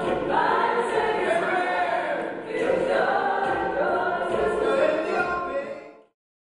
Goodbye.